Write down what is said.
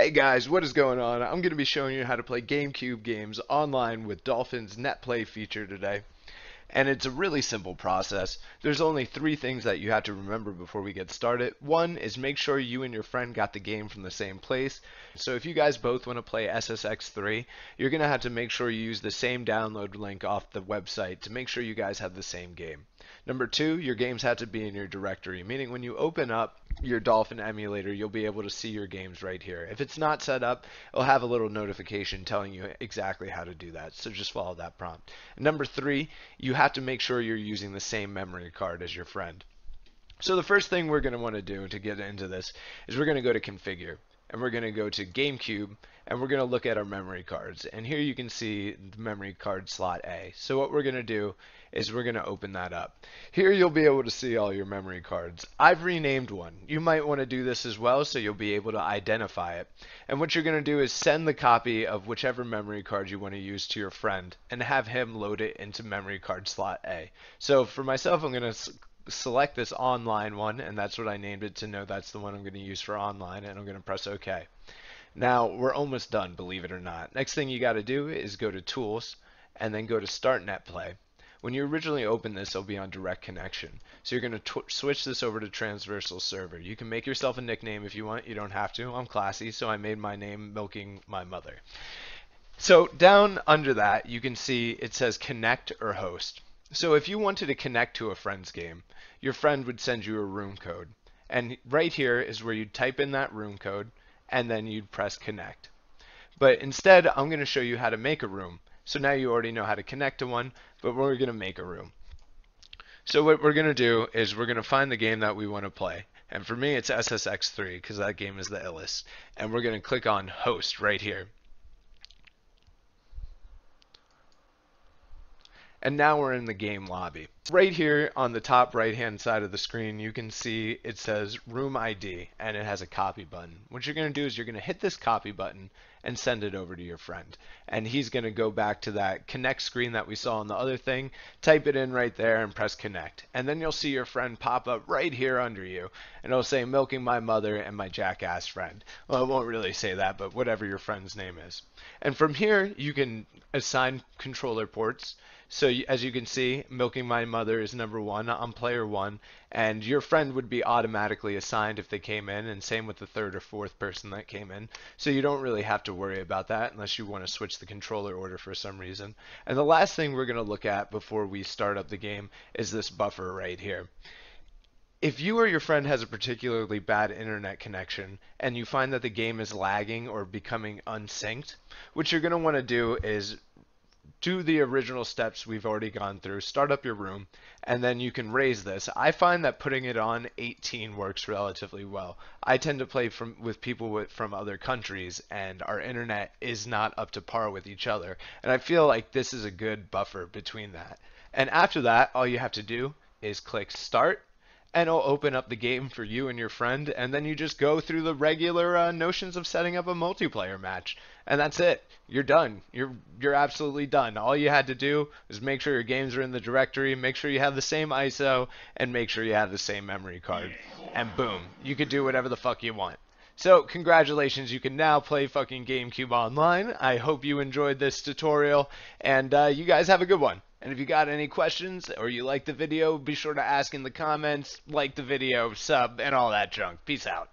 Hey guys, what is going on? I'm going to be showing you how to play GameCube games online with Dolphin's NetPlay feature today. And it's a really simple process. There's only three things that you have to remember before we get started. One is make sure you and your friend got the game from the same place. So if you guys both want to play SSX3, you're going to have to make sure you use the same download link off the website to make sure you guys have the same game. Number two, your games have to be in your directory, meaning when you open up your Dolphin emulator, you'll be able to see your games right here. If it's not set up, it'll have a little notification telling you exactly how to do that. So just follow that prompt. Number three, you have to make sure you're using the same memory card as your friend. So the first thing we're going to want to do to get into this is we're going to go to configure and we're going to go to GameCube and we're going to look at our memory cards. And here you can see the memory card slot A. So what we're going to do is we're going to open that up. Here you'll be able to see all your memory cards. I've renamed one. You might want to do this as well so you'll be able to identify it. And what you're going to do is send the copy of whichever memory card you want to use to your friend and have him load it into memory card slot A. So for myself, I'm going to select this online one and that's what I named it to know that's the one I'm going to use for online and I'm going to press OK. Now we're almost done believe it or not. Next thing you got to do is go to tools and then go to start NetPlay. When you originally open this, it'll be on direct connection. So you're going to switch this over to transversal server. You can make yourself a nickname if you want. You don't have to. I'm classy, so I made my name Milking My Mother. So down under that, you can see it says connect or host. So if you wanted to connect to a friend's game, your friend would send you a room code. And right here is where you'd type in that room code and then you'd press connect. But instead, I'm going to show you how to make a room. So now you already know how to connect to one, but we're going to make a room. So what we're going to do is we're going to find the game that we want to play. And for me, it's SSX3 because that game is the illest. And we're going to click on host right here. And now we're in the game lobby. Right here on the top right hand side of the screen, you can see it says room ID and it has a copy button. What you're going to do is you're going to hit this copy button and send it over to your friend. And he's going to go back to that connect screen that we saw on the other thing, type it in right there and press connect. And then you'll see your friend pop up right here under you and it'll say milking my mother and my jackass friend. Well, it won't really say that, but whatever your friend's name is. And from here, you can assign controller ports. So as you can see, milking my mother is number one on player one, and your friend would be automatically assigned if they came in, and same with the third or fourth person that came in. So you don't really have to worry about that unless you want to switch the controller order for some reason. And the last thing we're going to look at before we start up the game is this buffer right here if you or your friend has a particularly bad internet connection and you find that the game is lagging or becoming unsynced, what you're going to want to do is do the original steps we've already gone through, start up your room, and then you can raise this. I find that putting it on 18 works relatively well. I tend to play from with people with, from other countries, and our internet is not up to par with each other. And I feel like this is a good buffer between that. And after that, all you have to do is click Start, and it'll open up the game for you and your friend, and then you just go through the regular uh, notions of setting up a multiplayer match, and that's it. You're done. You're you're absolutely done. All you had to do is make sure your games are in the directory, make sure you have the same ISO, and make sure you have the same memory card, and boom, you could do whatever the fuck you want. So, congratulations, you can now play fucking GameCube online. I hope you enjoyed this tutorial, and uh, you guys have a good one. And if you got any questions or you like the video, be sure to ask in the comments, like the video, sub, and all that junk. Peace out.